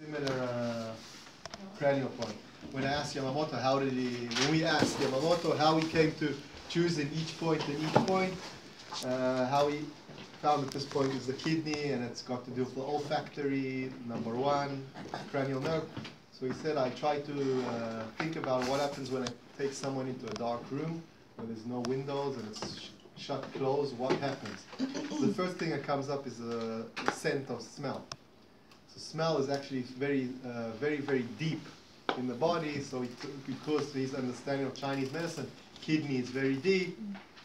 similar uh, cranial point. When I asked Yamamoto how did he, when we asked Yamamoto how he came to choosing each point and each point, uh, how he found that this point is the kidney and it's got to do with the olfactory, number one, cranial nerve. So he said, I try to uh, think about what happens when I take someone into a dark room where there's no windows and it's sh shut closed, what happens? The first thing that comes up is a, a scent of smell. So smell is actually very, uh, very, very deep in the body. So it, because his understanding of Chinese medicine, kidney is very deep,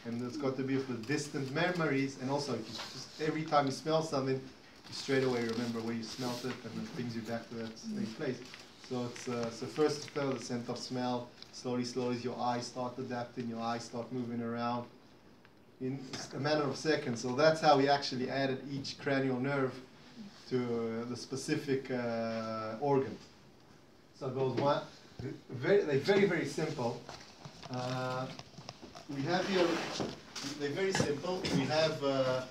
and it's got to be of the distant memories. And also, just every time you smell something, you straight away remember where you smelt it, and it brings you back to that same place. So it's uh, so first feel the scent of smell. Slowly, slowly, your eyes start adapting, your eyes start moving around in a matter of seconds. So that's how we actually added each cranial nerve to uh, the specific uh, organ. So it goes one, very, they're very, very simple. Uh, we have here, they're very simple. We have, uh,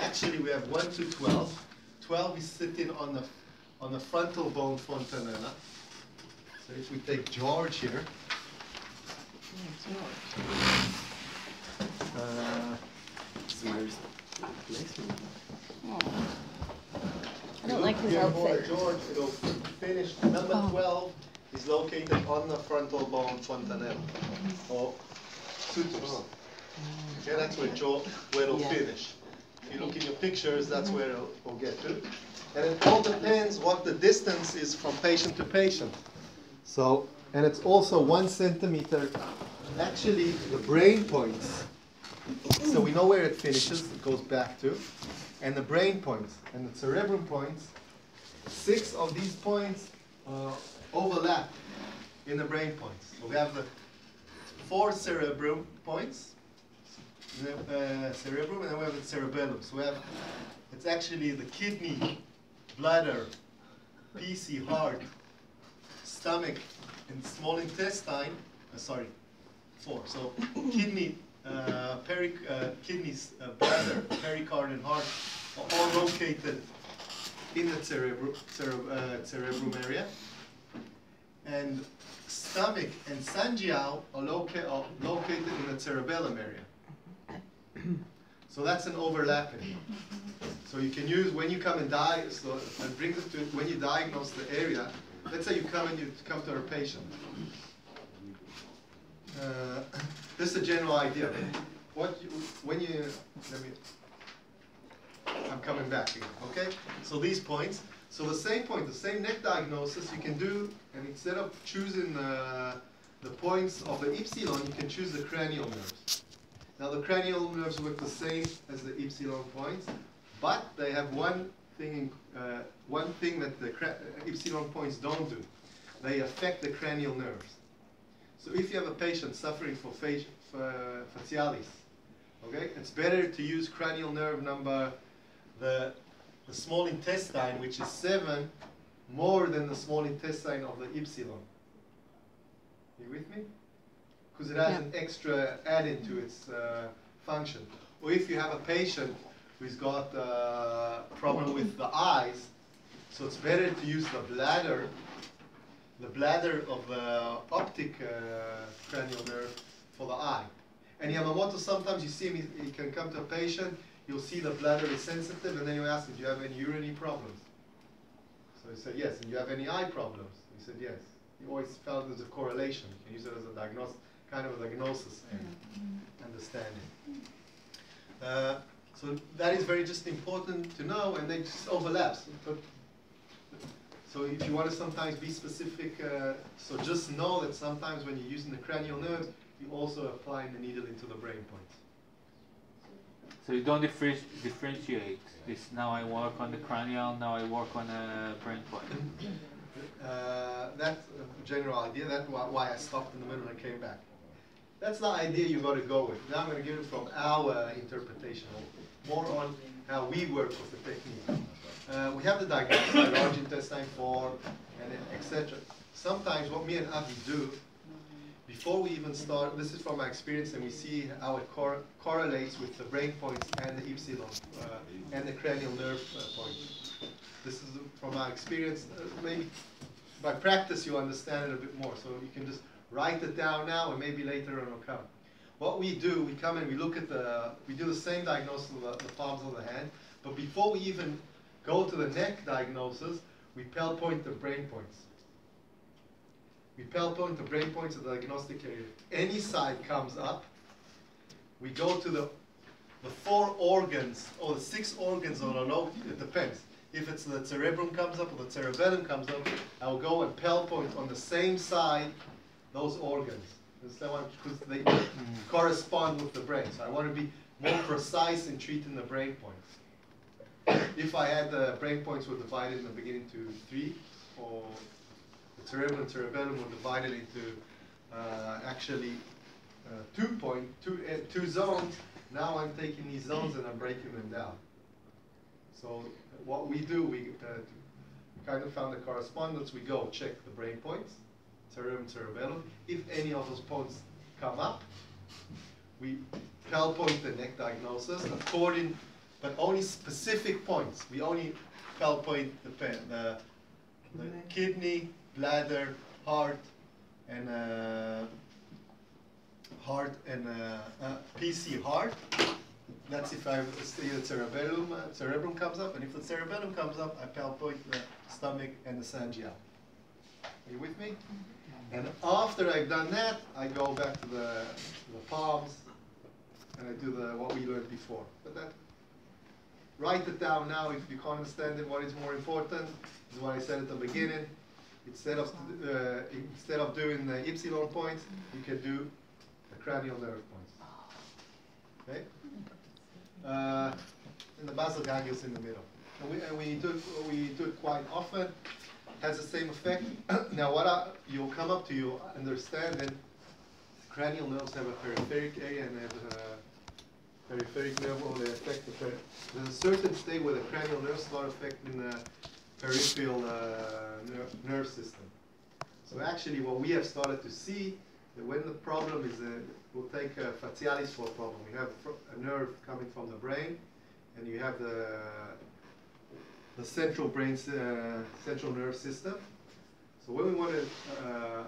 actually we have 1 to 12. 12 is sitting on the, on the frontal bone fontanella. So if we take George here, uh, I don't like his outfit. George, it'll finish, number Oh. 12 is located on the frontal bone fontanella, or oh, sutures. Okay, mm. that's where George, where it'll Yeah. finish. If you look in your pictures, that's mm-hmm. where it'll, it'll get to. And it all depends what the distance is from patient to patient. So, and it's also one centimeter, actually, the brain points. So we know where it finishes, it goes back to, and the brain points, and the cerebrum points, six of these points uh, overlap in the brain points. So we have the four cerebrum points, the uh, cerebrum, and then we have the cerebellum. So we have, it's actually the kidney, bladder, PC, heart, stomach, and small intestine, uh, sorry, four. So kidney, uh, peri, uh, kidneys, uh, bladder, pericard, and heart are all located in the cerebrum, cere- uh, cerebrum area. And stomach and sanjiao are, loca- are located in the cerebellum area. So that's an overlapping. So you can use when you come and die. So that brings to when you diagnose the area. Let's say you come and you come to our patient. Uh, this is a general idea. What you, when you let me. I'm coming back again. Okay. So these points. So the same point, the same neck diagnosis, you can do, and instead of choosing uh, the points of the epsilon, you can choose the cranial nerves. Now the cranial nerves work the same as the epsilon points, but they have one thing, in, uh, one thing that the epsilon points don't do. They affect the cranial nerves. So if you have a patient suffering for facialis, okay, it's better to use cranial nerve number, the, the small intestine, which is seven, more than the small intestine of the epsilon. You with me? because it has Yeah. an extra added to its uh, function. Or if you have a patient who's got a problem with the eyes, so it's better to use the bladder, the bladder of the optic uh, cranial nerve for the eye. And Yamamoto, sometimes you see him, he, can come to a patient, you'll see the bladder is sensitive, and then you ask him, do you have any urinary problems? So he said, yes. And you have any eye problems? He said, yes. He always felt there's a correlation. You can use it as a diagnosis, kind of a diagnosis and understanding. Uh, so that is very just important to know, and they just overlaps. But- So if you want to sometimes be specific, uh, so just know that sometimes when you're using the cranial nerves, you also applying the needle into the brain points. So you don't differ- differentiate this. Now I work on the cranial. Now I work on a brain point. Uh, that's a general idea. That's why, why I stopped in the middle and came back. That's the idea you've got to go with. Now I'm going to give it from our interpretation, more on how we work with the technique. We have the diagnosis, by large intestine 4, and etc. Sometimes what me and Avi do, before we even start, this is from my experience, and we see how it cor- correlates with the brain points and the epsilon uh, and the cranial nerve uh, points. This is from my experience. Uh, maybe by practice you understand it a bit more. So you can just write it down now, and maybe later on it'll come. What we do, we come and we look at the, we do the same diagnosis of the, the palms of the hand, but before we even go to the neck diagnosis, we pell point the brain points. We pell point the brain points of the diagnostic area. Any side comes up, we go to the, the four organs, or the six organs on a low, it depends. If it's the cerebrum comes up or the cerebellum comes up, I'll go and pell point on the same side those organs. Because they correspond with the brain. So I want to be more precise in treating the brain points. If I had the brain points were divided in the beginning to three, or the cerebellum and cerebellum were divided into uh, actually uh, two point, two, uh, two zones, now I'm taking these zones and I'm breaking them down. So what we do, we uh, kind of found the correspondence, we go check the brain points, cerebrum, cerebellum. If any of those points come up, we point the neck diagnosis according, but only specific points. We only palpate the, the, the kidney, bladder, heart, and uh, heart and uh, uh, PC heart. That's if I see the cerebellum, uh, cerebrum comes up, and if the cerebellum comes up, I palpate the stomach and the pharyngeal. Are you with me? And after I've done that, I go back to the, the palms and I do the what we learned before. But that, write it down now if you can't understand it. What is more important This is what I said at the beginning. Instead of uh, instead of doing the epsilon points, you can do the cranial nerve points. Okay. Uh, and the basal ganglia is in the middle. And we, and we do it, we do it quite often has the same effect. now, what I, you'll come up to you understanding, cranial nerves have a peripheric area and have a peripheric nerve only affect the There's a certain state where the cranial nerves start affecting the peripheral uh, ner nerve system. So actually, what we have started to see that when the problem is, uh, we'll take a facialis for a problem. We have a nerve coming from the brain, and you have the the central brain, uh, central nerve system. So when we want to, uh,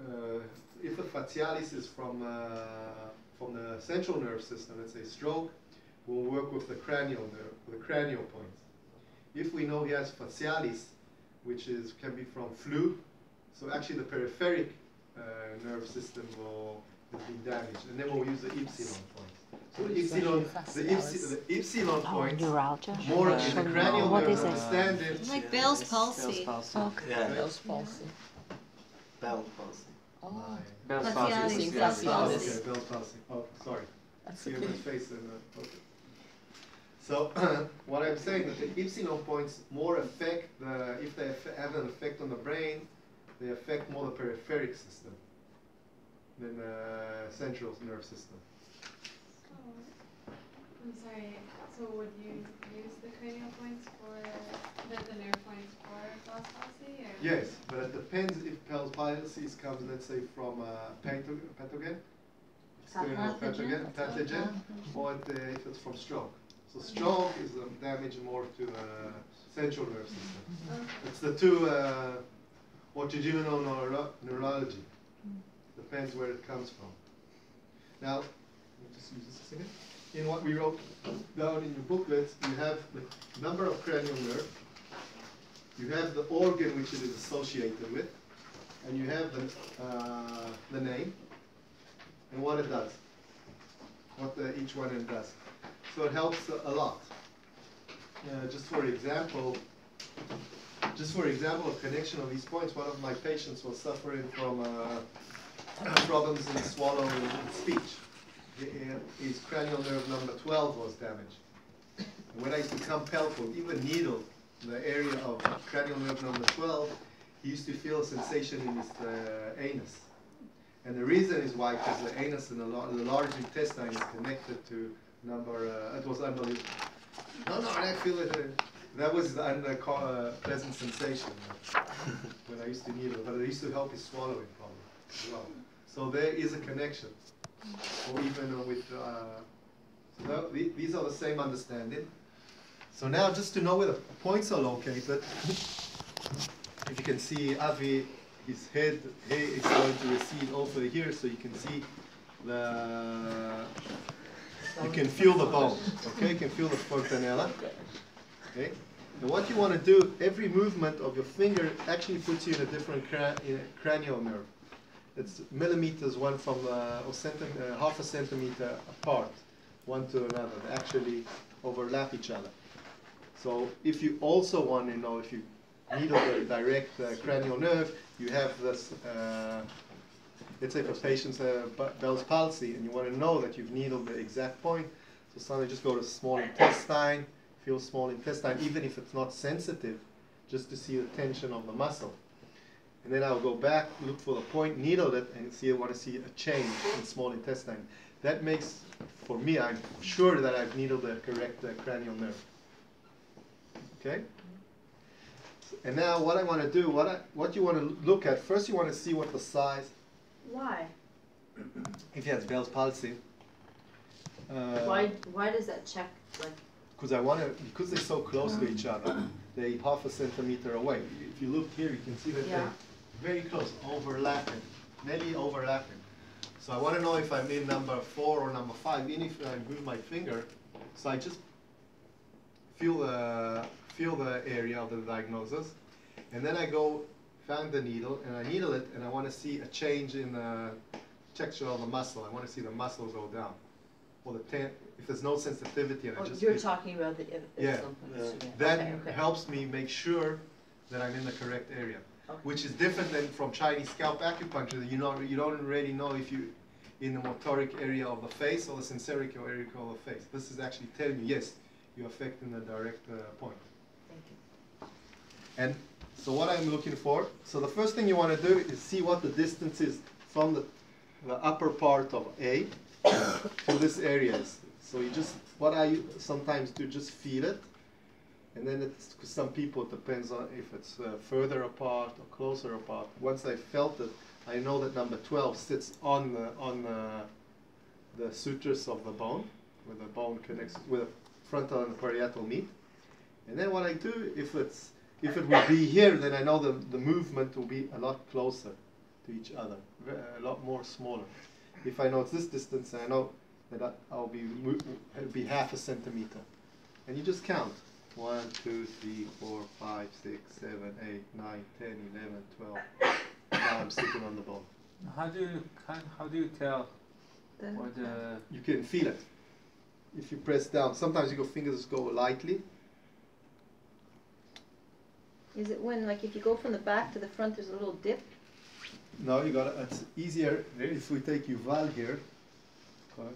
uh, if the facialis is from, uh, from the central nerve system, let's say stroke, we'll work with the cranial nerve, the cranial points. If we know he has facialis, which is can be from flu, so actually the peripheric uh, nerve system will, will been damaged, and then we'll use the epsilon point. So the epsilon, the, epsilon, the epsilon Oh, neuralgia? more in the cranial What nerve is it? Like Bell's palsy. Okay. Yeah, Bell's palsy. Bell palsy. Oh, Bell's Facialis, palsy. Facialis. Bell's Oh, okay, Bell's palsy. Oh, sorry. that's See okay. his face and, uh, okay. So, what I'm saying is the epsilon points more affect the, if they have an effect on the brain, they affect more the peripheric system than the central nerve system. I'm sorry, so would you use the cranial points for, the, the nerve points for Bell's palsy, or? Yes, but it depends if Bell's palsy comes, let's say, from a patho- pathogen, external pathogen, pathogen, or it, uh, if it's from stroke. So stroke is um, damage more to the central nerve system. Okay. It's the two, uh, orthogonal neuro- neurology. Depends where it comes from. Now, let me just use this a second. In what we wrote down in your booklets, you have the number of cranial nerve, you have the organ which it is associated with, and you have the, uh, the name and what it does, what the, each one it does. So it helps a, lot. Uh, just for example, just for example, a connection of these points, one of my patients was suffering from uh, problems in swallowing and speech. Hi- His cranial nerve number 12 was damaged. When I used to come pelvic, even needle, the area of cranial nerve number 12, he used to feel a sensation in his uh, anus. And the reason is why, because the anus and the, the large intestine is connected to number, uh, it was unbelievable. No, no, I feel it. uh, That was the unpleasant sensation uh, when I used to needle, but it used to help his swallowing problem as well. So there is a connection, or even with. Uh, so that, these are the same understanding. So now, just to know where the points are located, if you can see Avi, his head is going to recede over here, so you can see the, you can feel the bone, okay? You can feel the fontanella, okay? And what you want to do, every movement of your finger actually puts you in a different cra- in a cranial nerve. It's millimeters, one from uh, or uh, half a centimeter apart, one to another. They actually overlap each other. So if you also want to know if you needle the direct uh, cranial nerve, you have this. Uh, let's say for patient's uh, Bell's palsy, and you want to know that you've needled the exact point. So suddenly just go to small intestine, feel small intestine, even if it's not sensitive, just to see the tension of the muscle. And then I'll go back, look for the point, needle it, and see I want to see a change in small intestine. That makes, for me, I'm sure that I've needled the correct uh, cranial nerve. Okay? And now what I want to do, what I, what you want to look at, first you want to see what the size, Why? if he has Bell's palsy. Uh, Why, why does that check, like, Because I want to, because they're so close to each other, they half a centimeter away. If you look here, you can see that Yeah. they're very close, overlapping, nearly overlapping. So I want to know if I'm in number four or number five, even if I move my finger. So I just feel the feel the area of the diagnosis, and then I go find the needle and I needle it, and I want to see a change in the texture of the muscle. I want to see the muscle go down, or the ten. If there's no sensitivity, and I oh, just you're talking about the, if, Yeah. Yeah. that okay. helps me make sure that I'm in the correct area, Okay. Which is different than from Chinese scalp acupuncture. that You know, you don't really know if you in the motoric area of the face or the sensoric area of the face. This is actually telling you yes, you're affecting the direct uh, point. Thank you. And so what I'm looking for, so the first thing you want to do is see what the distance is from the, the upper part of A to this area is. So you just, what I sometimes do, just feel it. And then some people, it depends on if it's uh, further apart or closer apart. Once I felt it, I know that number 12 sits on the, on the, the sutures of the bone, where the bone connects, with the frontal and parietal meet. And then what I do, if it's if it would be here, then I know the, the movement will be a lot closer to each other, a lot more smaller. If I know it's this distance, I know that I'll be be half a centimeter, and you just count. One, two, three, four, five, six, seven, eight, nine, ten, eleven, twelve. Now I'm sitting on the bone. How do you how, how do you tell what the You can feel it. If you press down, sometimes your fingers go lightly. Is it when, like, if you go from the back to the front, there's a little dip? No, you got it. It's easier if we take Yuval here. Close.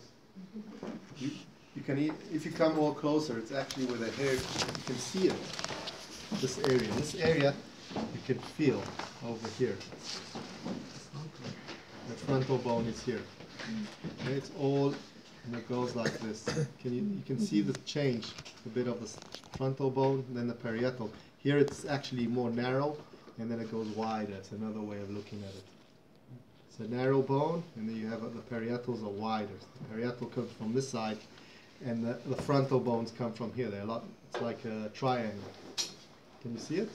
Mm-hmm. You, you can e- if you come all closer, it's actually where the hair. You can see it. This area. This area, you can feel over here. The frontal bone is here. It's all, and it goes like this. Can you you can see the change a bit of the frontal bone, then the parietal. Here it's actually more narrow, and then it goes wider. It's another way of looking at it. It's a narrow bone, and then you have uh, the parietals are wider. The parietal comes from this side, and the, the frontal bones come from here. They're a lot. It's like a triangle. Can you see it?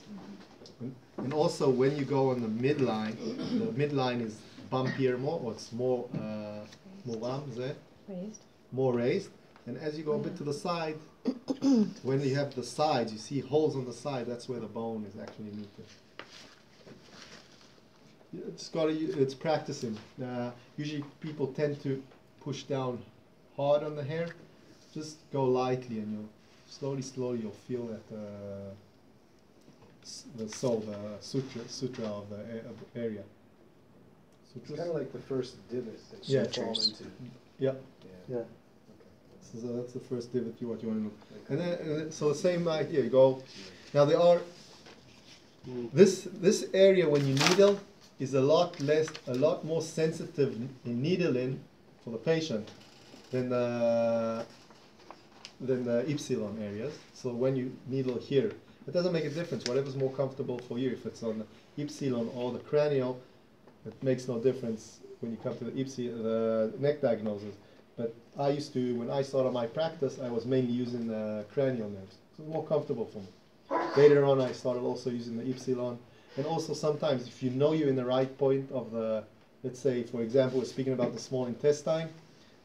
And, and also, when you go on the midline, the midline is bumpier more, or it's more uh, more bump, is it? Raised. more raised. And as you go a bit to the side, when you have the sides, you see holes on the side. That's where the bone is actually meeting. It's got to, it's practicing. Uh, usually people tend to push down hard on the hair. Just go lightly, and you'll slowly, slowly you'll feel that uh, the sole, the sutra, sutra of the, a- of the area. It's kind of like the first divot that Yeah. you fall into. Yeah. Yeah. Yeah. So that's the first divot you what you want to look. And then, and then so the same idea. You go. Now there are this this area when you needle is a lot less, a lot more sensitive in needling for the patient than the than the epsilon areas. So when you needle here, it doesn't make a difference. Whatever's more comfortable for you, if it's on the epsilon or the cranial, it makes no difference when you come to the epsi the neck diagnosis. But I used to, when I started my practice, I was mainly using the cranial nerves. Was more comfortable for me. Later on, I started also using the Epsilon, and also sometimes if you know you're in the right point of the, let's say, for example, we're speaking about the small intestine,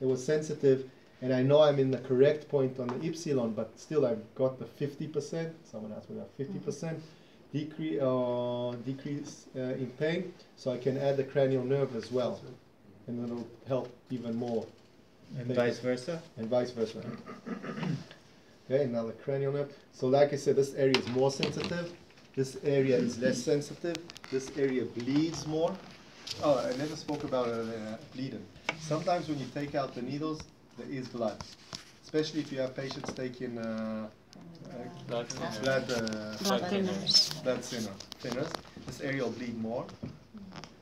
it was sensitive, and I know I'm in the correct point on the Epsilon, but still I've got the 50%. Someone asked me about 50% decrease, uh, decrease uh, in pain, so I can add the cranial nerve as well, and it'll help even more And Pain. vice versa? and vice versa. okay, now the cranial nerve. So like I said, this area is more sensitive. This area is less sensitive. This area bleeds more. Oh, I never spoke about uh, uh, bleeding. Sometimes when you take out the needles, there is blood, especially if you have patients taking uh, uh, Blood blood, uh, Blood thinners. blood thinner, thinners. This area will bleed more.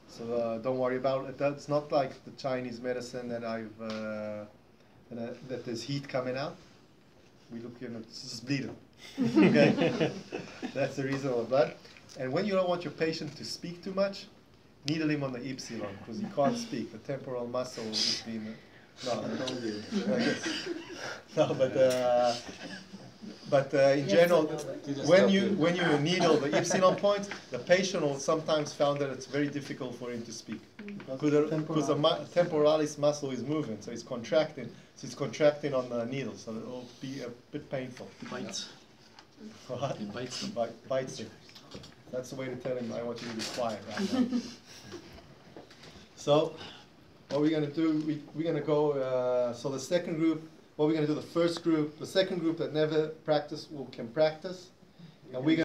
So uh, don't worry about it. It's not like the Chinese medicine that I've uh, that, uh, that there's heat coming out. We look in, it's just bleeding. okay, that's the reason of blood. And when you don't want your patient to speak too much, needle him on the epsilon because he can't speak. The temporal muscle is being. No, I told you. No, but uh, but uh, in general, when you when you needle the epsilon point, the patient will sometimes found that it's very difficult for him to speak because the, the mu- temporalis muscle is moving, so it's contracting. So it's contracting on the needle, so it will be a bit painful. Bites. What? It bites them. Bite, bites him. That's the way to tell him I want you to be quiet right now. so, what we're gonna do? We, we're gonna go. Uh, so the second group. What we're gonna do? The first group, the second group that never practice will can practice, and we're gonna.